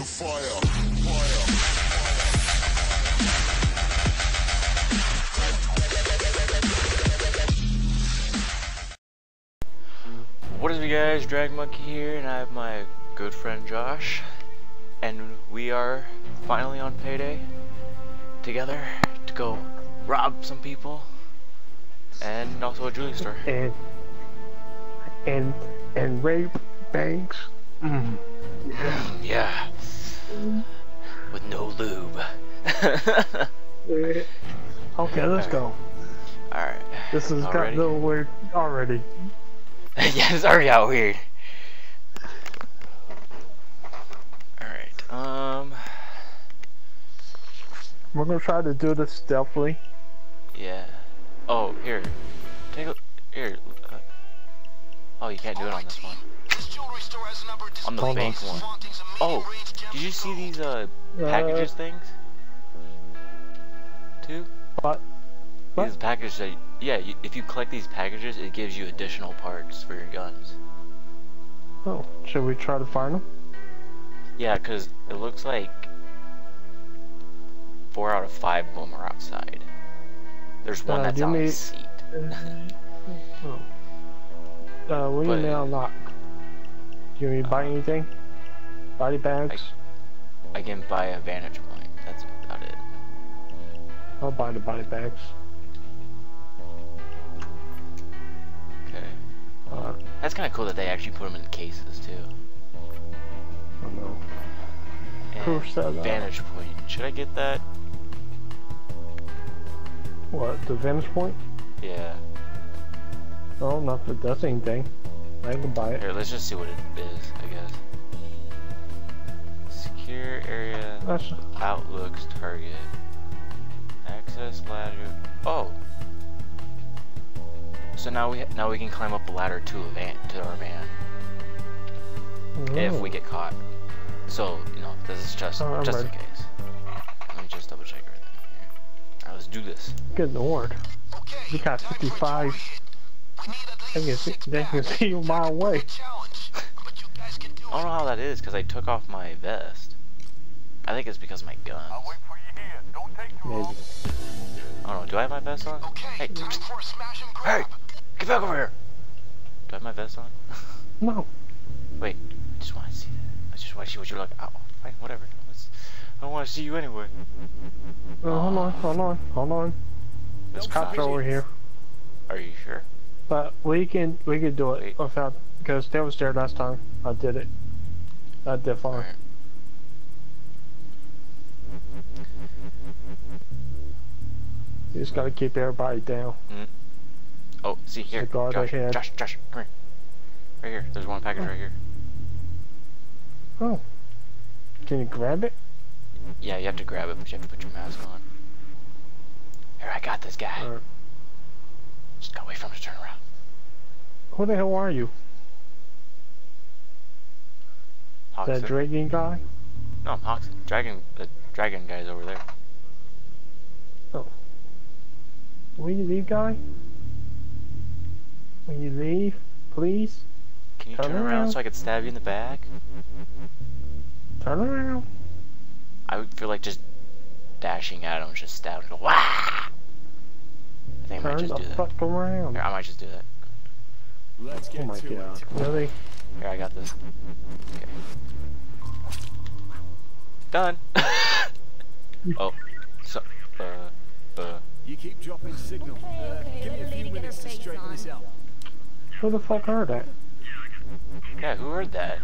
the fire. Fire. What is up, guys? Dragon Monkey here, and I have my good friend Josh, and we are finally on payday together to go rob some people, and also a jewelry store. and and and rape banks. Mm. Yeah, with no lube. Okay, let's go. All right. This has got a little weird already. yeah, it's already out weird. All right. Um. We're gonna try to do this stealthily. Yeah. Oh, here. Take a here. Uh, oh, you can't do it on this one. On the Hold bank on. one. Oh, did you see these uh packages things? Too. But What? These packages that yeah, you, if you collect these packages, it gives you additional parts for your guns. oh, should we try to find them? Yeah, because it looks like four out of five of them are outside. There's one Uh, that's give on me- the seat. oh. Uh, we But- need now lock. Do you need to buy anything? Body bags. I can buy a vantage point. That's about it. I'll buy the body bags. Okay. Uh, That's kind of cool that they actually put them in cases too. I don't know. And that? vantage point. Should I get that? What the vantage point? Yeah. Oh, not it does anything. I can buy it. Here, let's just see what it is. I guess. Secure area. That's Outlooks target. Access ladder. Oh. So now we now we can climb up the ladder to a van to our van if we get caught. So you know this is just Oh, I'm just in case. Let me just double check everything here. Alright, let's do this. Good lord. We got 55. They can see, they can see you a mile away. I don't know how that is because I took off my vest. I think it's because of my guns. Maybe. I don't know. Do I have my vest on? Okay, Hey, hey, get back over here. Do I have my vest on? No. Wait, I just want to see that. I just want to see what you're like. Oh, fine, whatever. Let's, I don't want to see you anyway. Oh, hold on, hold on, hold on. This Cops over here. Are you sure? But we can we can do it without because they was there last time. I did it. I did fine. You just gotta keep everybody down. Mm-hmm. Oh, see here. Josh. Josh, Josh, come here. Right here. There's one package right here. Oh. Can you grab it? Yeah, you have to grab it, but you have to put your mask on. Here, I got this guy. Just gotta wait for him to turn around. who the hell are you? That dragon guy? no, I'm Hoxton. Dragon, the dragon guy's over there. Oh. Will you leave, guy? Will you leave, please? Can you Turn turn, around around. so I could stab you in the back? Turn around. I would feel like just dashing at him, just stab him, go, wah! I think I might just do that. fuck around. Here, I might just do that. Let's Oh get my to god. it. Really? Here, I got this. Okay. Done. oh, so, uh, uh, You keep dropping signal. Okay, Uh, give me a few minutes to straighten on. this out. Who the fuck heard that? yeah, who heard that?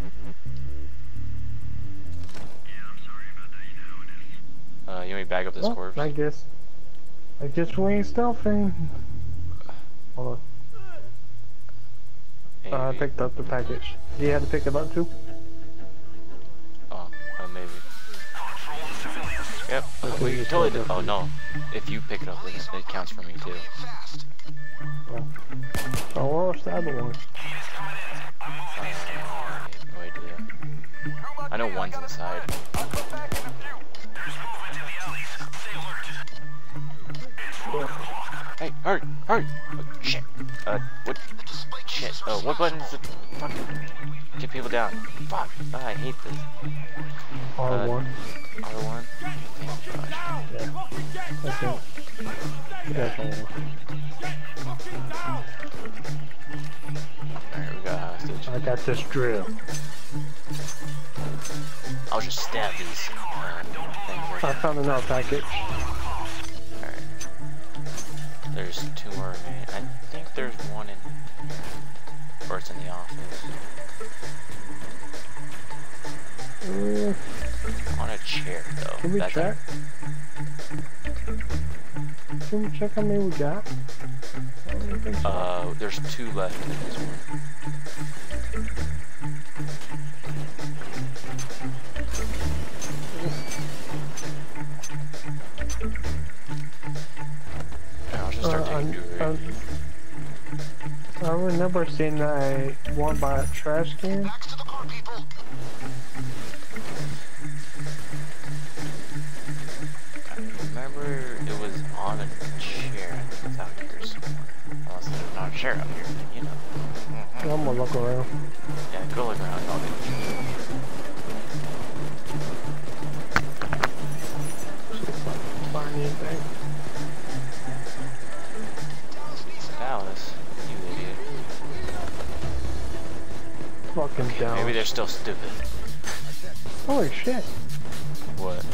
Uh, you want me to bag up this Well, corpse? I guess. I guess we ain't stealthing. Hold on. Uh, I picked up the package. You had to pick it up too? Oh, uh, maybe. Yep. Okay, Well, you totally did. Oh no. If you pick it up, it, it counts for me too. Oh, where's the other one? Uh, no idea. I know one's inside. Hey, hurry, hurry! Oh, shit. Uh, what? Shit. Uh, what button is it? Fuck. Get people down. Fuck. Ah, I hate this. R1. R1? Thank Josh. Yeah. That's it. That's. Alright, we got a hostage. I got this drill. I'll just stab these uh. I found another package. There's two more remaining. I think there's one in or it's in the office. Mm, On a chair though. can we That's check? Can we check how many we got? I don't think so. Uh, there's two left in this one. Remember seeing that one by a trash can. I remember it was on a chair. I think it's out here somewhere. Unless there's not a chair out here, then you know. I'm gonna look around. Yeah, go look around. I'll get See if I can find anything. Fucking down. Maybe they're still stupid. Holy shit. What?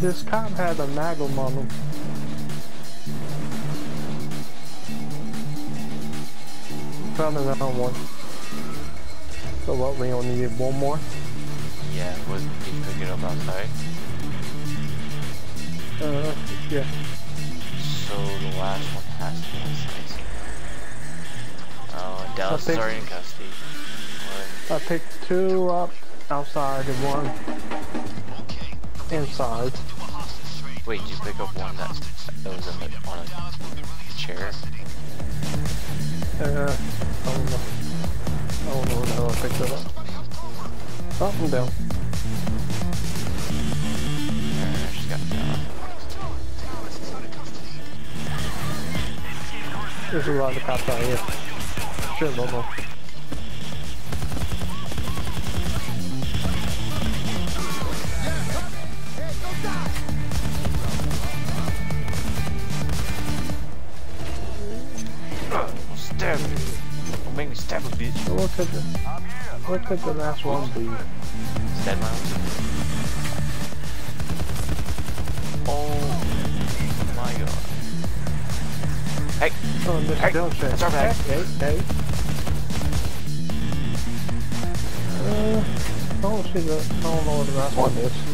This cop had a magnum on him. Found another one. So what, we only need one more? Yeah, was did you pick it up outside? Uh, yeah. So the last one has to be inside. Oh, Dallas is already in custody. I picked two up outside and one inside. Wait, did you pick up one that, that was in the, on a chair? Uh, I don't know. I don't know how I picked it up. Oh, I'm down. Yeah, she's got down. There's a lot of cops out here. Shit, no stab me. Don't make me stab a bitch. So what could the, what could the last one be? Stab my Oh my god. Hey, Oh, Mr. Hey, said. that's our bag. Hey, hey, hey. Uh, I don't see the, I don't know what the last one is.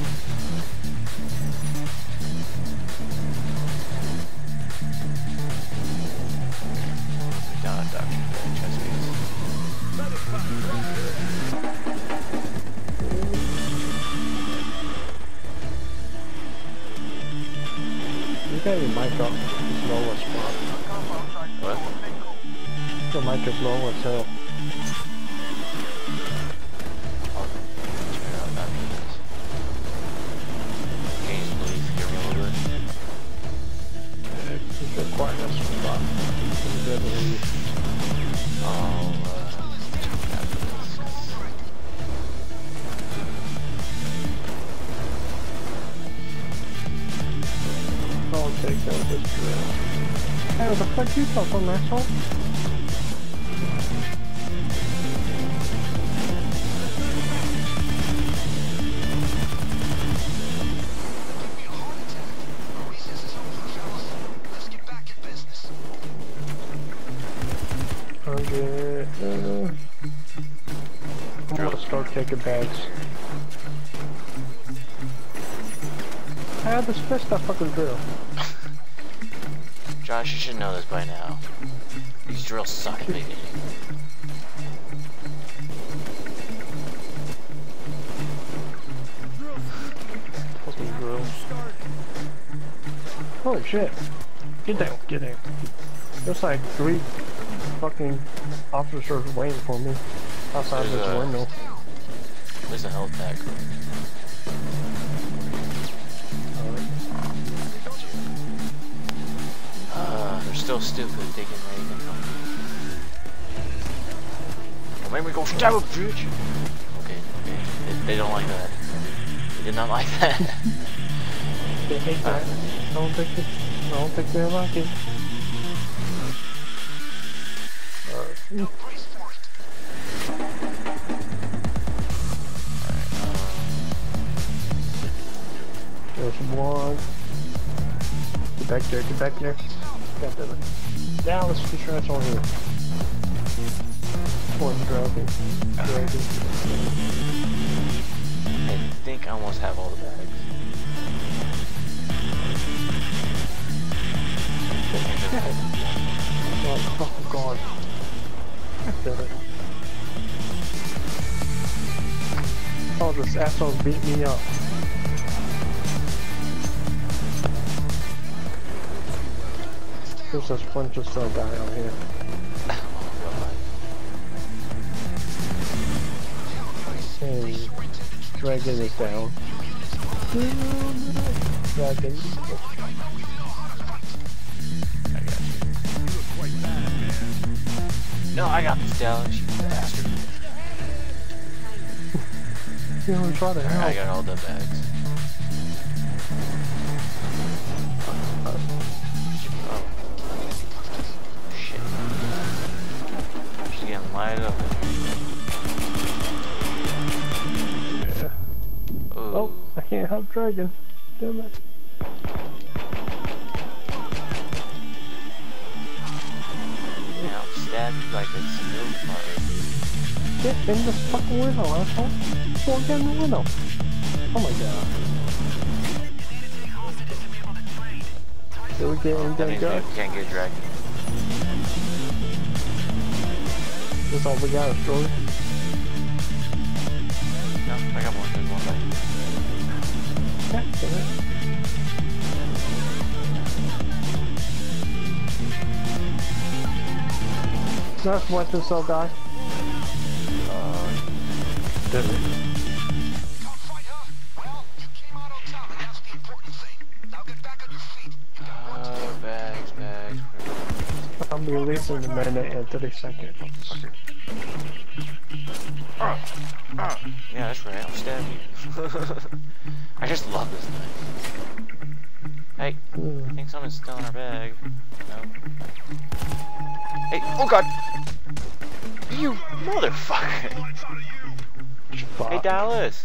You got your mic. It's low as fuck. What? Your mic is low as hell. Fuck you talking, asshole? Hundred. I'm gonna start taking bags. I had to switch that fucking drill. Josh, you should know this by now. These drills suck at. Holy shit. Get down, get down. There's like three fucking officers waiting for me outside There's this a- window. There's a health pack. Uh, they're still stupid. They can raise them. Don't make me go stab a bitch. Okay, okay. They, they don't like that. Did not like that. They hate that. I don't think it, I don't think they like it. Alright. There's one. Get back there, get back there. God damn it. Now let's get your ass on here. One. Dragon. I think I almost have all the bags. Oh, oh god. God damn it. Oh, this asshole beat me up. There's a Splinter Cell guy out here. And Dragon is down. Dragon. I got you. No, I got this down, you bastard. You don't try to help. I got all the bags. Getting up. Yeah. Oh, I can't help Dragon. Damn it. Now stab you like no fun. Get in the fucking window, asshole. Go get in the window. Oh my god. Did we get in That that means can't get dragon. That's all we got, Jordan. No, I got more. There's one back. Yeah, get it. That's what this guy. Uh, be releasing in a minute and 30 seconds. Yeah, that's right. I'll stab you. I just love this knife. Hey, I think someone's still in our bag. No. Hey, oh god! You motherfucker! Hey, Dallas!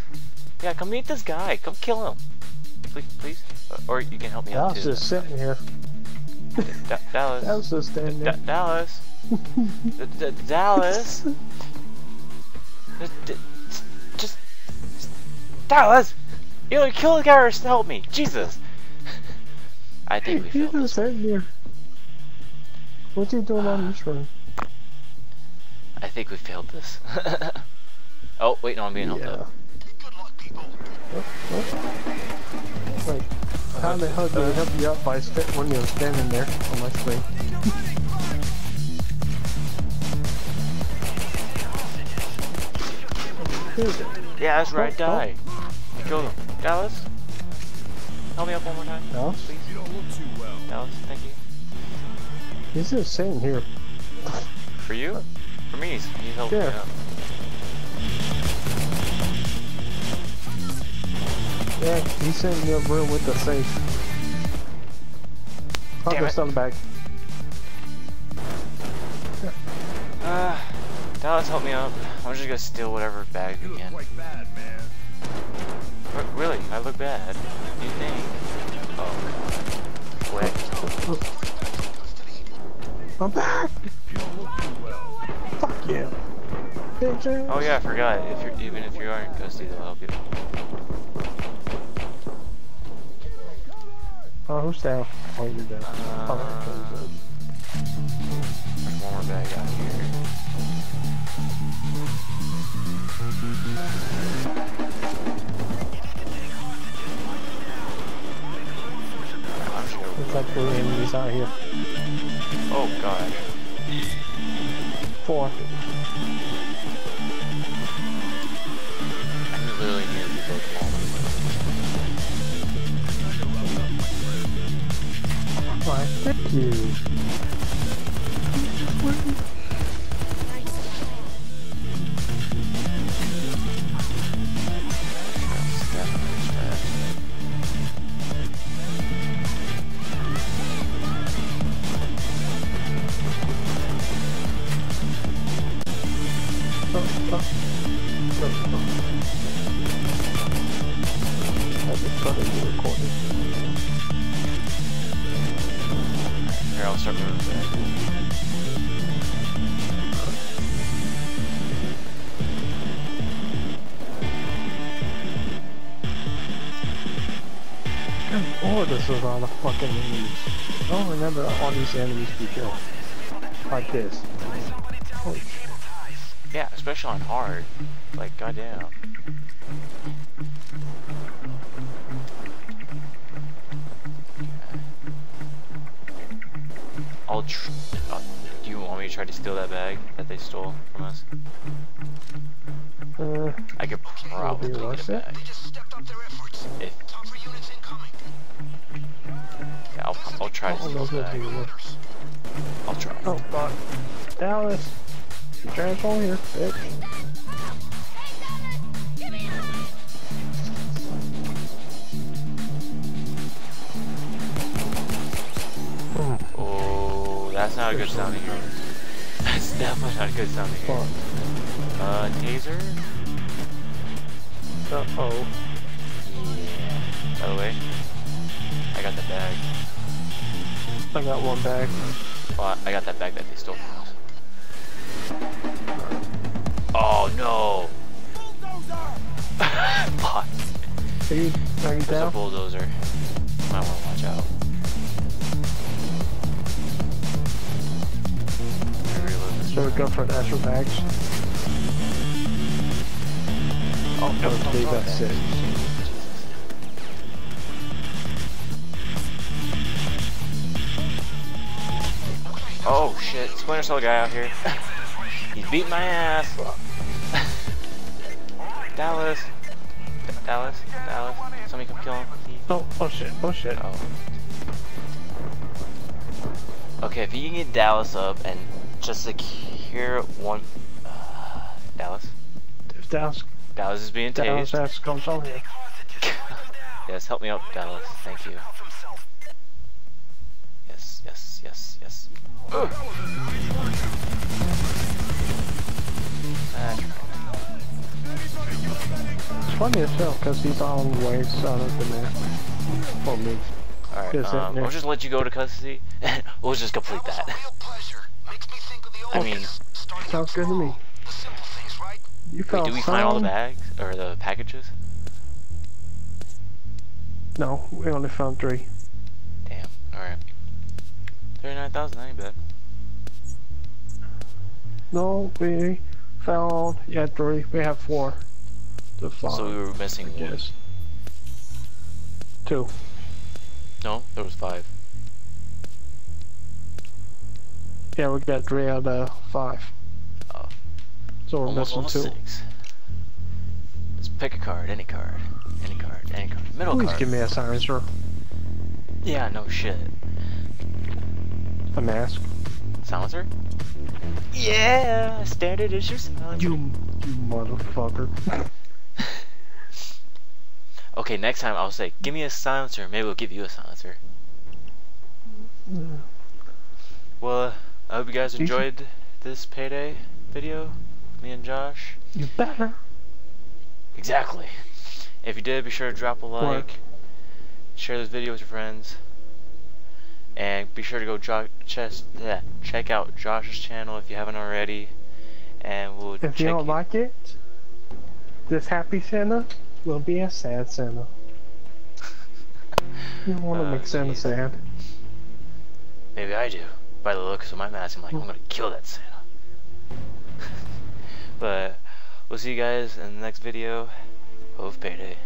Yeah, come meet this guy. Come kill him. Please, please. Or you can help me I out too. just sitting here. Da- Dallas. Was just standing. Dallas. D- D- Dallas. D- d- Just. Dallas! You know, kill the guy or help me. Jesus. I think we failed just this. sitting here. What's he doing on this room? I think we failed this. oh, wait, no, I'm being helped Yeah. up. Good luck, people. Oh, oh. Wait, how the hell do I help you out by when you're standing there on my screen? Yeah, that's right, Oh, die. I killed him. Dallas? Help me up one more time. Dallas? Please. You don't look too well. Dallas, thank you. He's just sitting here. For you? For me, he's, he's helping me Yeah. up. Yeah, he's sitting in the room with the safe. Put Damn this it. on the back. Uh, Dallas, help me up. I'm just gonna steal whatever bag You we look can. quite bad, man. R- really? I look bad. You think? Oh god. Wait. I'm back! You don't look too well. Fuck yeah. Bitch Oh yeah, I forgot. If you're even if you aren't custody, they'll help you. Oh, who's down? Oh, you're down. Uh, oh, There's one more bag out here. I'm just gonna- Looks like three enemies out here. Oh gosh. Four. Why, thank you. Oh, this is all the fucking enemies. I don't remember all these enemies we killed. Like this. Holy shit. Yeah, especially on hard. Like, goddamn. I'll tr- uh, do you want me to try to steal that bag that they stole from us? Uh, I could probably be get worth it it. Yeah, I'll, I'll try to Oh, steal those the would be bag. worth I'll try. Oh, fuck. Dallas. You transform here, bitch. Oh, that's not a good sounding here. That's definitely not a good sounding here. Uh, taser? Uh-oh. Yeah. By the way, I got the bag. I got one bag. Well, I got that bag that they stole from us. Oh no! Fuck. Are you, are you There's a bulldozer. Might want to watch out. Let me reload this go for the extra bags? Oh, no, Let's no, leave no, Oh shit, Splinter Cell guy out here. He's beating my ass. Dallas. D- Dallas. Dallas. Somebody come kill him. Oh, oh shit, oh shit. Oh. Okay, if you can get Dallas up and just secure one. Uh, Dallas. If Dallas, Dallas is being Dallas tased. ass comes on here. yes, help me out, Dallas. Thank you. Yes, yes, yes, yes. Ugh. That's right. It's funny as hell because he's on the way side of the map for me. Alright, Is it um, next? I'll just let you go to custody, and we'll just complete That was that. a real pleasure. Makes me think of the old I mean- Sounds good to me. small. The simple things, right? You Wait, found do we find all the bags? Or the packages? No, we only found three. Damn, alright. 39,000, that ain't bad. No, we found, yeah, three. We have four. To five. So we were missing one. Yes. Two. No, there was five. Yeah, we got three out of five. Oh. So we're Almost missing level two. Six. Let's pick a card, any card. Any card, any card. Middle Please card. give me a silencer. Yeah, no shit. A mask. Silencer? Yeah, standard issue silencer. You, you motherfucker. Okay, next time I'll say, give me a silencer. Maybe we'll give you a silencer. Well, I hope you guys You enjoyed this payday video. Me and Josh. you better. Exactly. If you did, be sure to drop a like, share this video with your friends, and be sure to go jo- chest, yeah, check out Josh's channel if you haven't already. And we'll If check you don't like it, this happy Santa will be a sad Santa. You don't want to Oh, make uh, Santa sad. Maybe I do. By the looks of my mask, I'm like, I'm gonna kill that Santa. but we'll see you guys in the next video of Payday.